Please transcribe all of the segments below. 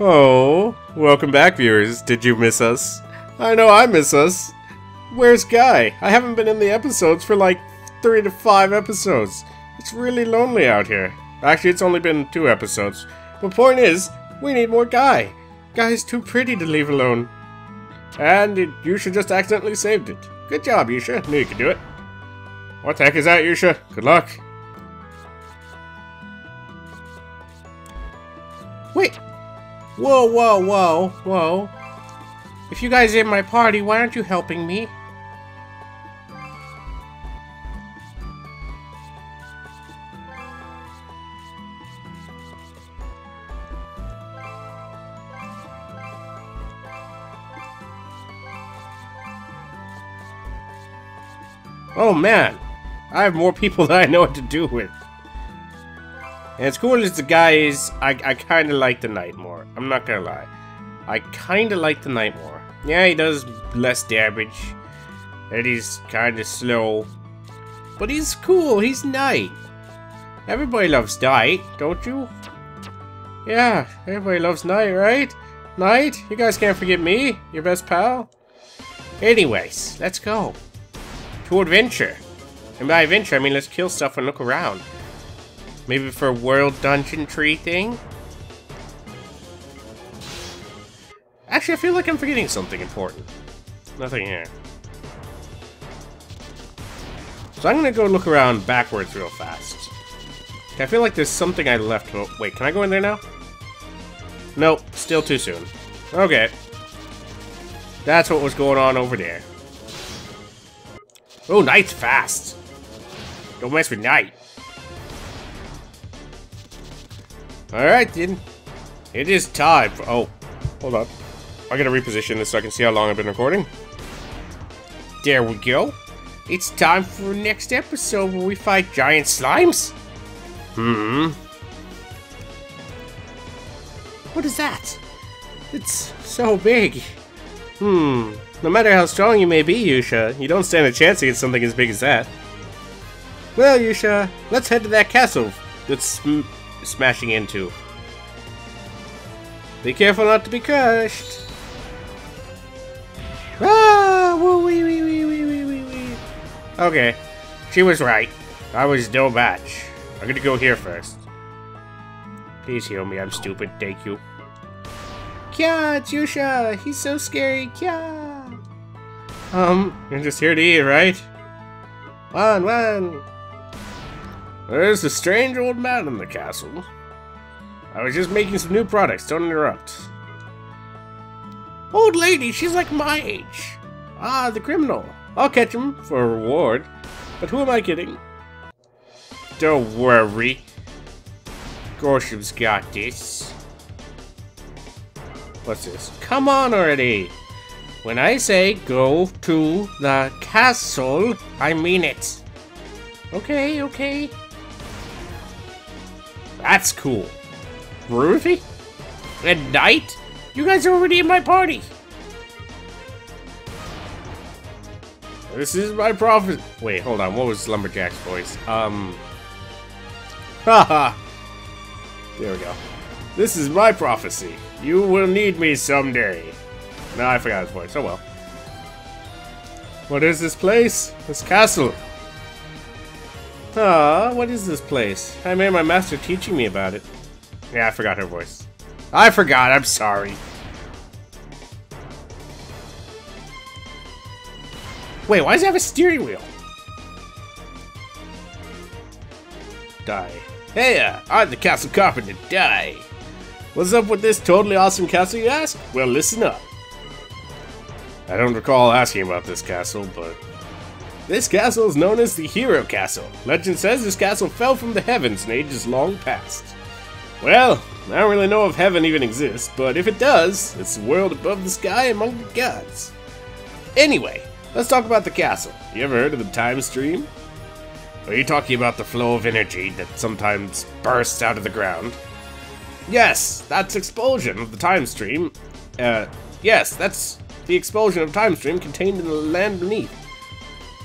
Oh, welcome back, viewers. Did you miss us? I know I miss us. Where's Guy? I haven't been in the episodes for like three to five episodes. It's really lonely out here. Actually, it's only been two episodes. But point is, we need more Guy. Guy's too pretty to leave alone. And it, Yusha just accidentally saved it. Good job, Yusha. Knew you could do it. What the heck is that, Yusha? Good luck. Wait. Whoa, whoa, whoa, whoa. If you guys are in my party, why aren't you helping me? Oh man, I have more people than I know what to do with. And as cool as the guy is, I, I kind of like the knight more. I'm not gonna lie. I kind of like the knight more. Yeah, he does less damage. And he's kind of slow. But he's cool, he's knight. Everybody loves knight, don't you? Yeah, everybody loves knight, right? Knight, you guys can't forget me, your best pal. Anyways, let's go. To adventure. And by adventure, I mean let's kill stuff and look around. Maybe for a world dungeon tree thing? Actually, I feel like I'm forgetting something important. Nothing here. So I'm gonna go look around backwards real fast. I feel like there's something I left. Oh, wait, can I go in there now? Nope, still too soon. Okay. That's what was going on over there. Oh, Knight's fast. Don't mess with Knight. Alright then. It is time for- oh. Hold on. I gotta reposition this so I can see how long I've been recording. There we go. It's time for next episode where we fight giant slimes. Hmm. What is that? It's so big. Hmm. No matter how strong you may be, Yusha, you don't stand a chance against something as big as that. Well, Yusha, let's head to that castle that's sm smashing into. Be careful not to be crushed. Ah, woo, wee, wee, wee, wee, wee, wee, wee. Okay, she was right. I was no match. I'm gonna go here first. Please heal me, I'm stupid, thank you. Kya, Yusha, he's so scary, Kya. Um, you're just here to eat, right? One, one. There's a strange old man in the castle. I was just making some new products, don't interrupt. Old lady, she's like my age. Ah, the criminal. I'll catch him for a reward. But who am I kidding? Don't worry. Gorshum's got this. What's this? Come on already! When I say go to the castle, I mean it. Okay, okay. That's cool. Ruthie? At night? You guys are already in my party. This is my prophet. Wait, hold on. What was Lumberjack's voice? Um. Haha. there we go. This is my prophecy. You will need me someday. No, I forgot his voice. Oh well. What is this place? This castle. Ah, what is this place? I remember my master teaching me about it. Yeah, I forgot her voice. I forgot, I'm sorry. Wait, why does it have a steering wheel? Dai. Hey, uh, I'm the castle carpenter, Dai. What's up with this totally awesome castle, you ask? Well, listen up. I don't recall asking about this castle, but... This castle is known as the Hero Castle. Legend says this castle fell from the heavens in ages long past. Well, I don't really know if heaven even exists, but if it does, it's the world above the sky among the gods. Anyway, let's talk about the castle. You ever heard of the time stream? Are you talking about the flow of energy that sometimes bursts out of the ground? Yes, that's expulsion of the time stream. Uh, yes, that's the expulsion of time stream contained in the land beneath.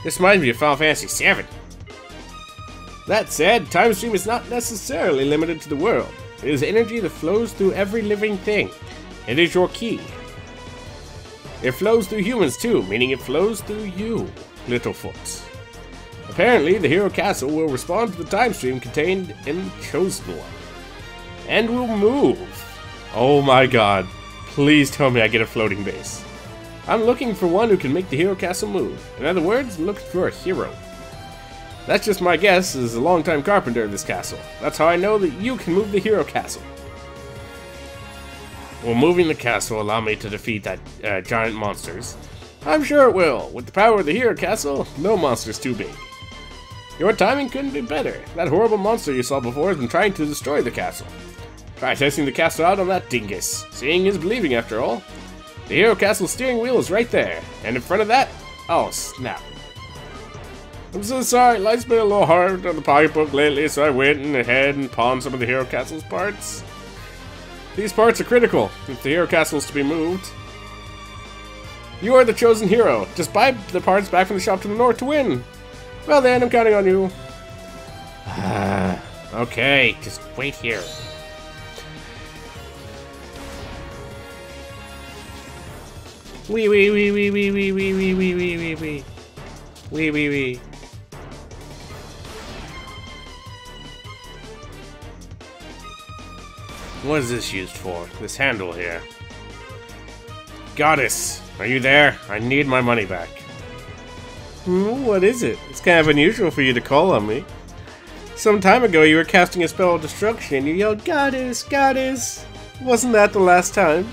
This reminds me of Final Fantasy VII. That said, time stream is not necessarily limited to the world. It is energy that flows through every living thing. It is your key. It flows through humans too, meaning it flows through you, little Littlefoot. Apparently, the Hero Castle will respond to the time stream contained in the Chosen One. And will move. Oh my god. Please tell me I get a floating base. I'm looking for one who can make the Hero Castle move. In other words, looking for a hero. That's just my guess as a longtime carpenter of this castle. That's how I know that you can move the Hero Castle. Will moving the castle allow me to defeat that uh, giant monsters? I'm sure it will. With the power of the Hero Castle, no monster's too big. Your timing couldn't be better. That horrible monster you saw before has been trying to destroy the castle. Try testing the castle out on that dingus. Seeing is believing after all. The Hero Castle steering wheel is right there, and in front of that, oh snap. I'm so sorry, life's been a little hard on the pocketbook lately, so I went ahead and pawned some of the Hero Castle's parts. These parts are critical if the Hero Castle is to be moved. You are the chosen hero. Just buy the parts back from the shop to the north to win. Well then, I'm counting on you. okay, just wait here. Wee wee wee wee wee wee wee wee wee wee wee wee wee wee wee. What is this used for? This handle here. Goddess, are you there? I need my money back. Hmm, what is it? It's kind of unusual for you to call on me. Some time ago you were casting a spell of destruction and you yelled, Goddess, Goddess! Wasn't that the last time?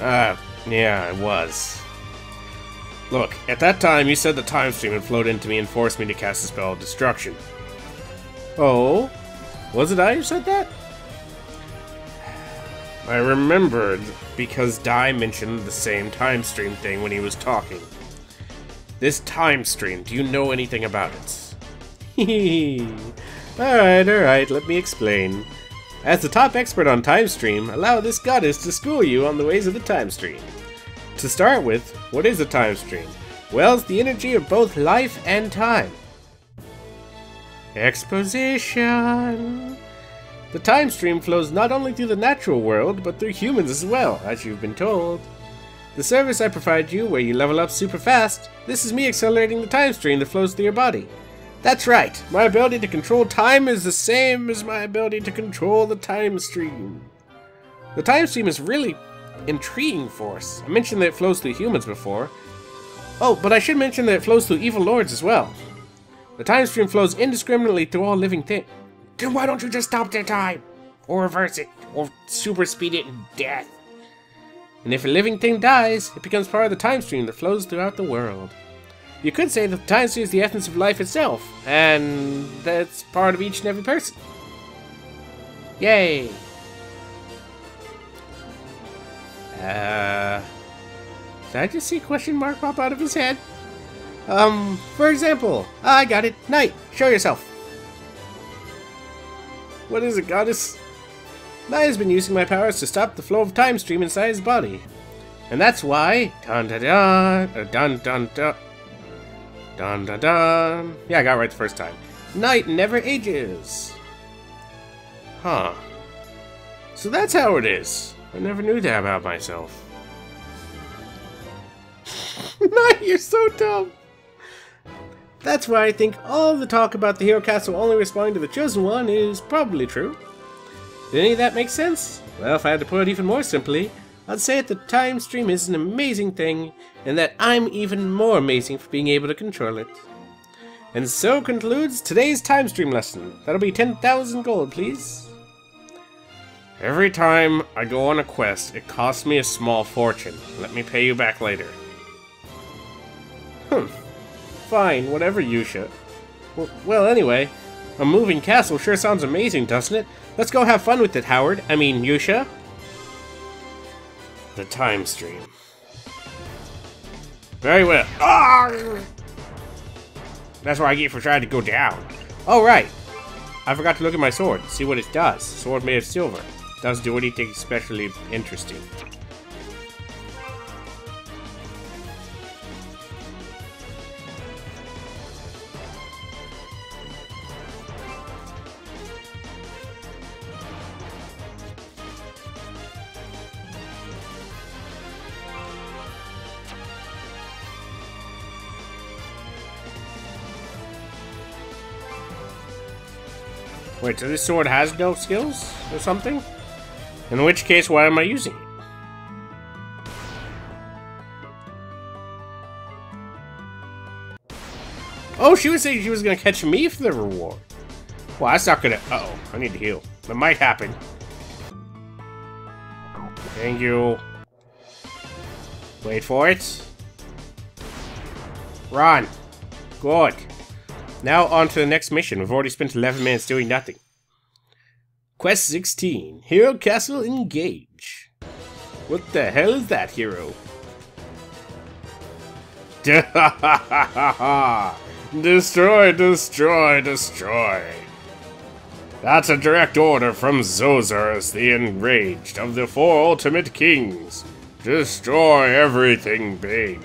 Ah, uh, yeah, it was. Look, at that time you said the time stream had flowed into me and forced me to cast a spell of destruction. Oh? Was it I who said that? I remembered because Dai mentioned the same time stream thing when he was talking. This time stream, do you know anything about it? alright, alright, let me explain. As the top expert on time stream, allow this goddess to school you on the ways of the time stream. To start with, what is a time stream? Well, it's the energy of both life and time. Exposition! The time stream flows not only through the natural world, but through humans as well, as you've been told. The service I provide you, where you level up super fast, this is me accelerating the time stream that flows through your body. That's right, my ability to control time is the same as my ability to control the time stream. The time stream is really intriguing force. I mentioned that it flows through humans before. Oh, but I should mention that it flows through evil lords as well. The time stream flows indiscriminately through all living things. Then why don't you just stop their time? Or reverse it, or super speed it in death. And if a living thing dies, it becomes part of the time stream that flows throughout the world. You could say that the time stream is the essence of life itself, and that's part of each and every person. Yay! Uh, did I just see question mark pop out of his head? Um, for example, I got it. Knight, show yourself. What is it, goddess? Mai has been using my powers to stop the flow of time stream inside his body. And that's why... Dun dun dun... Uh, dun dun dun... Dun dun dun... Yeah, I got it right the first time. Knight never ages. Huh. So that's how it is. I never knew that about myself. Knight, you're so dumb. That's why I think all the talk about the Hero Castle only responding to the Chosen One is probably true. Did any of that make sense? Well, if I had to put it even more simply, I'd say that the time stream is an amazing thing, and that I'm even more amazing for being able to control it. And so concludes today's time stream lesson. That'll be 10,000 gold, please. Every time I go on a quest, it costs me a small fortune. Let me pay you back later. Hmm. Fine, whatever, Yusha. Well, well, anyway, a moving castle sure sounds amazing, doesn't it? Let's go have fun with it, Howard. I mean, Yusha. The time stream. Very well. Arrgh! That's what I get for trying to go down. Oh, right. I forgot to look at my sword, see what it does. Sword made of silver. Doesn't do anything especially interesting. Wait, so this sword has no skills or something? In which case, why am I using it? Oh, she was saying she was gonna catch me for the reward. Well, that's not gonna... Uh oh I need to heal. That might happen. Thank you. Wait for it. Run. Good. Now on to the next mission. We've already spent 11 minutes doing nothing. Quest 16. Hero Castle Engage. What the hell is that, hero? destroy, destroy, destroy. That's a direct order from Zorzars the Enraged of the Four Ultimate Kings. Destroy everything big.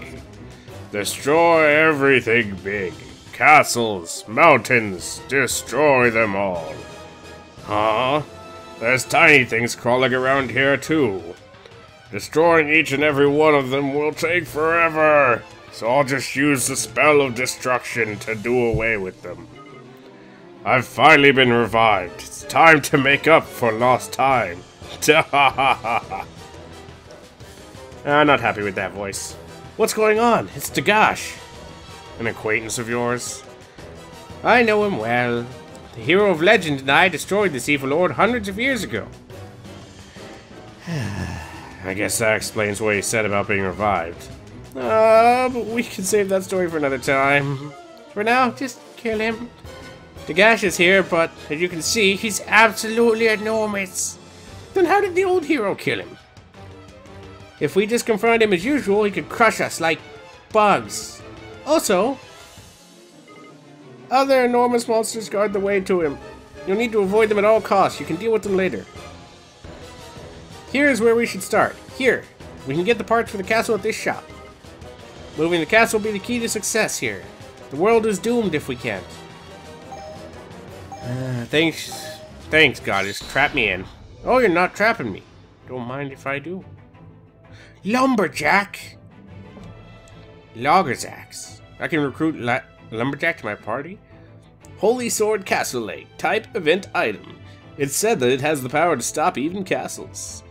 Destroy everything big. Castles, mountains, destroy them all. Huh? There's tiny things crawling around here too. Destroying each and every one of them will take forever, so I'll just use the spell of destruction to do away with them. I've finally been revived. It's time to make up for lost time. I'm ah, not happy with that voice. What's going on? It's Dagash. An acquaintance of yours? I know him well. The hero of legend and I destroyed this evil lord hundreds of years ago. I guess that explains what he said about being revived. Uh, but we can save that story for another time. For now, just kill him. Dagash is here, but as you can see, he's absolutely enormous. Then how did the old hero kill him? If we just confront him as usual, he could crush us like bugs. Also, other enormous monsters guard the way to him. You'll need to avoid them at all costs. You can deal with them later. Here is where we should start. Here. We can get the parts for the castle at this shop. Moving the castle will be the key to success here. The world is doomed if we can't. Uh, thanks. Thanks, goddess. Trap me in. Oh, you're not trapping me. Don't mind if I do. Lumberjack! Logger's axe. I can recruit La Lumberjack to my party? Holy Sword Castle Leg. Type event item. It's said that it has the power to stop even castles.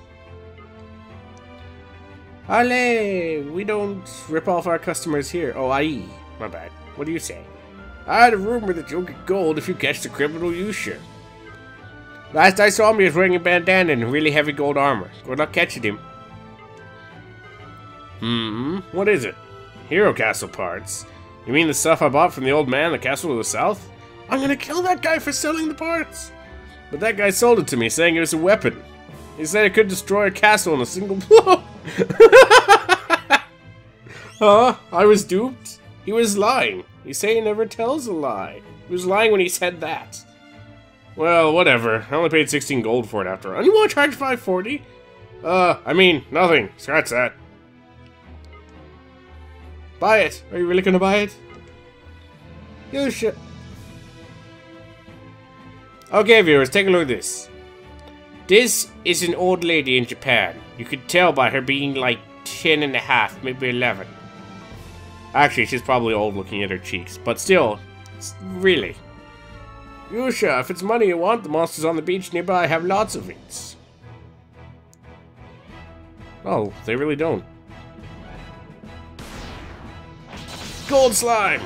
Ale! We don't rip off our customers here. Oh, I. My bad. What do you say? I had a rumor that you'll get gold if you catch the criminal Yusha. Last I saw him, he was wearing a bandana and really heavy gold armor. Good luck catching him. Hmm, what is it? Hero Castle parts. You mean the stuff I bought from the old man the castle to the south? I'm gonna kill that guy for selling the parts! But that guy sold it to me, saying it was a weapon. He said it could destroy a castle in a single blow. huh? I was duped? He was lying. You say he never tells a lie. He was lying when he said that. Well, whatever. I only paid 16 gold for it after all. And you want to charge 540? Uh, I mean, nothing. Scratch that. Buy it. Are you really gonna buy it? You should. Okay, viewers, take a look at this. This is an old lady in Japan. You could tell by her being like 10 and a half, maybe 11. Actually, she's probably old looking at her cheeks, but still, really. Yusha, if it's money you want, the monsters on the beach nearby have lots of it. Oh, they really don't. Gold slime!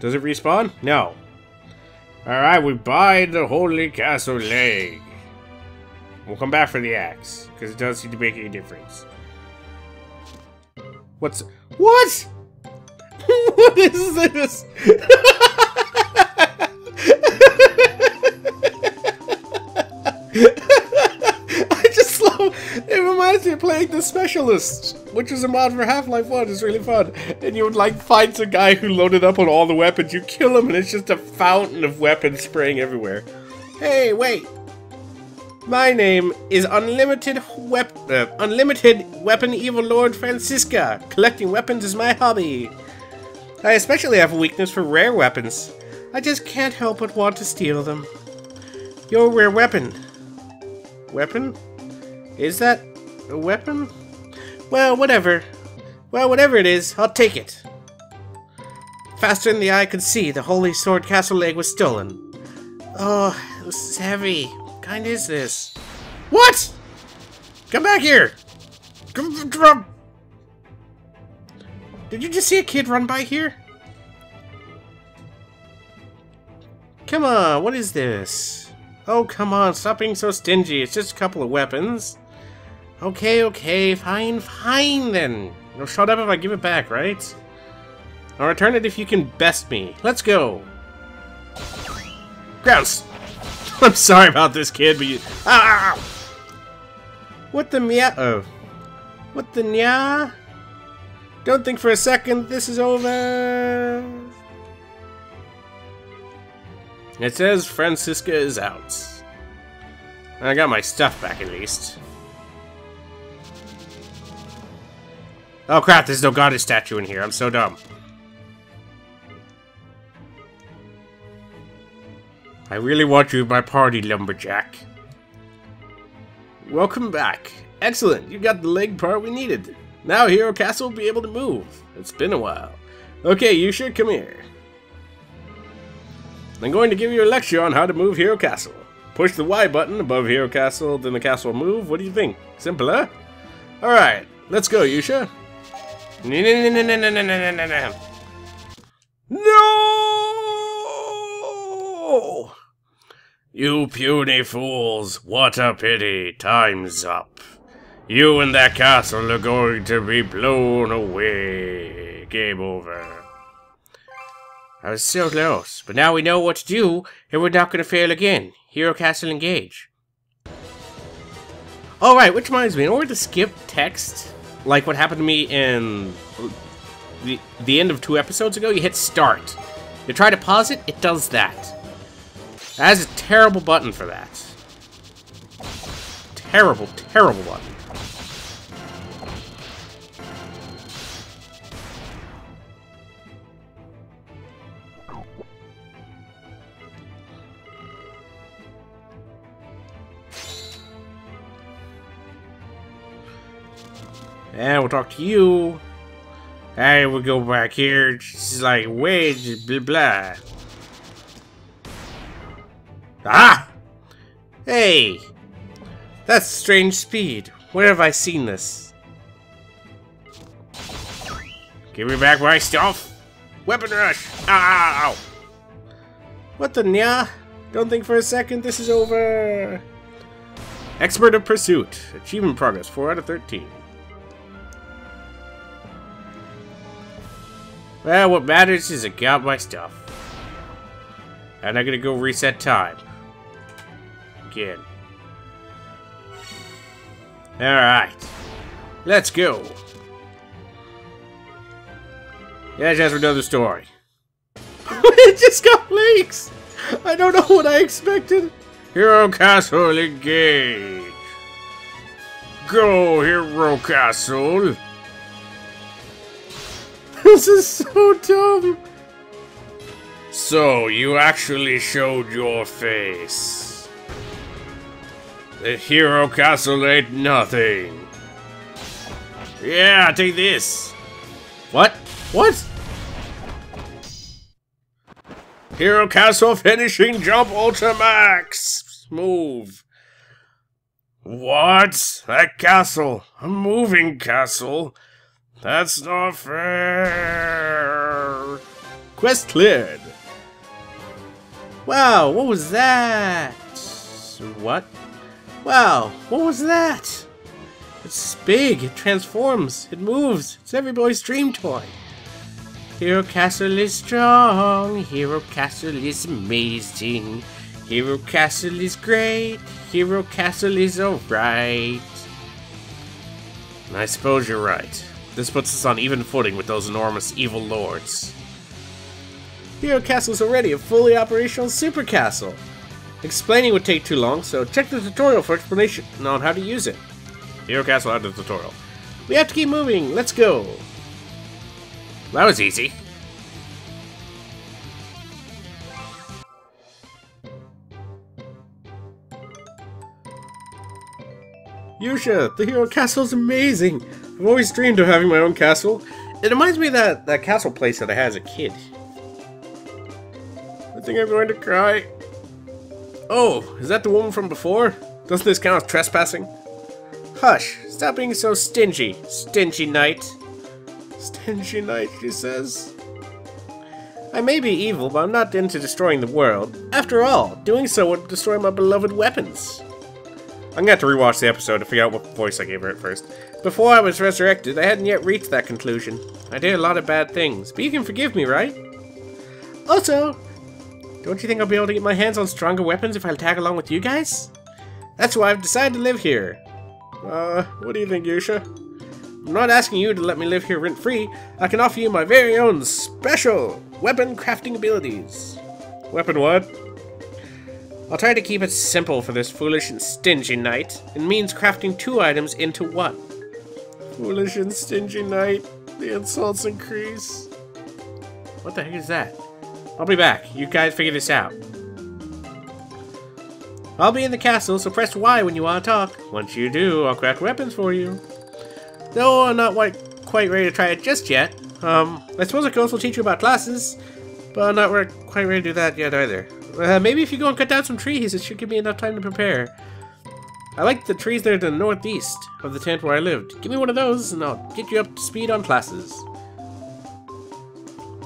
Does it respawn? No. Alright, we buy the Holy Castle leg. We'll come back for the axe, because it does seem to make any difference. What's... What?! what is this? I just love. It reminds me of playing the Specialist, which is a mod for Half-Life 1. It's really fun. And you would like find some guy who loaded up on all the weapons. You kill him, and it's just a fountain of weapons spraying everywhere. Hey, wait. My name is Unlimited Wep uh, Unlimited Weapon Evil Lord Francisca. Collecting weapons is my hobby. I especially have a weakness for rare weapons. I just can't help but want to steal them. Your rare weapon. Weapon? Is that A weapon? Well, whatever. Well, whatever it is, I'll take it. Faster than the eye could see, the Holy Sword Castle Leg was stolen. Oh, this is heavy. What kind is this? What? Come back here! Come. Did you just see a kid run by here? Come on, what is this? Oh, come on, stop being so stingy. It's just a couple of weapons. Okay, okay, fine, fine then. You'll shut up if I give it back, right? I'll return it if you can best me. Let's go. Grouse! I'm sorry about this, kid, but you... Ah! What the meow... Oh. What the nya? Don't think for a second this is over. It says Franziska is out. I got my stuff back at least. Oh crap, there's no goddess statue in here. I'm so dumb. I really want you my party, Lumberjack. Welcome back. Excellent, you got the leg part we needed. Now Hero Castle will be able to move. It's been a while. Okay, you should come here. I'm going to give you a lecture on how to move Hero Castle. Push the Y button above Hero Castle, then the castle will move. What do you think? Simple, huh? Alright, let's go, Yusha. No! You puny fools, what a pity, time's up. You and that castle are going to be blown away. Game over. I was so close, but now we know what to do, and we're not going to fail again. Hero Castle engage. Alright, which reminds me, in order to skip text, like what happened to me in the, the end of two episodes ago, you hit start. You try to pause it, it does that. That is a terrible button for that. Terrible, terrible button. And we'll talk to you. And we'll go back here. She's like, wait, blah blah. Ah! Hey! That's strange speed. Where have I seen this? Give me back my stuff! Weapon rush! Ow! What the nya? Don't think for a second this is over. Expert of Pursuit. Achievement progress, 4 out of 13. Well, what matters is I got my stuff. And I'm gonna go reset time. Again. Alright. Let's go. Yeah, just another story. it just got leaks! I don't know what I expected. Hero Castle engage. Go, Hero Castle. This is so dumb. So, you actually showed your face. The Hero Castle ain't nothing. Yeah, take this. What? What? Hero Castle finishing jump Ultramax! Move. What? That castle? A moving castle? That's not fair. Quest cleared. Wow, what was that? What? Wow, what was that? It's big, it transforms, it moves. It's every boy's dream toy. Hero Castle is strong, Hero Castle is amazing, Hero Castle is great, Hero Castle is alright. I suppose you're right. This puts us on even footing with those enormous evil lords. Hero Castle is already a fully operational super castle. Explaining would take too long, so check the tutorial for explanation on how to use it. Hero Castle had the tutorial. We have to keep moving, let's go! That was easy. Yusha, the Hero Castle is amazing. I've always dreamed of having my own castle. It reminds me of that, that castle place that I had as a kid. I think I'm going to cry. Oh, is that the woman from before? Doesn't this count as trespassing? Hush, stop being so stingy, stingy knight. Stingy knight, she says. I may be evil, but I'm not into destroying the world. After all, doing so would destroy my beloved weapons. I'm gonna have to rewatch the episode to figure out what voice I gave her at first. Before I was resurrected, I hadn't yet reached that conclusion. I did a lot of bad things, but you can forgive me, right? Also, don't you think I'll be able to get my hands on stronger weapons if I tag along with you guys? That's why I've decided to live here. Uh, what do you think, Yusha? I'm not asking you to let me live here rent-free. I can offer you my very own special weapon crafting abilities. Weapon what? I'll try to keep it simple for this foolish and stingy knight. It means crafting two items into one. Foolish and stingy knight. The insults increase. What the heck is that? I'll be back. You guys figure this out. I'll be in the castle, so press Y when you want to talk. Once you do, I'll craft weapons for you. Though I'm not quite, quite ready to try it just yet. Um, I suppose I could also teach you about classes, but I'm not quite ready to do that yet either. Uh, maybe if you go and cut down some trees, it should give me enough time to prepare. I like the trees there to the northeast of the tent where I lived. Give me one of those, and I'll get you up to speed on classes.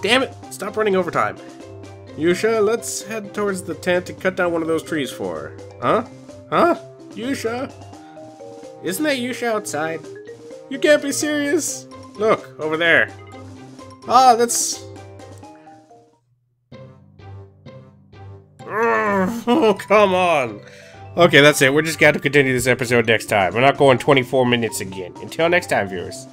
Damn it! Stop running overtime. Yusha, let's head towards the tent and cut down one of those trees for her. Huh? Huh? Yusha? Isn't that Yusha outside? You can't be serious! Look, over there. Ah, that's... Oh, come on! Okay, that's it. We're just going to continue this episode next time. We're not going 24 minutes again. Until next time, viewers.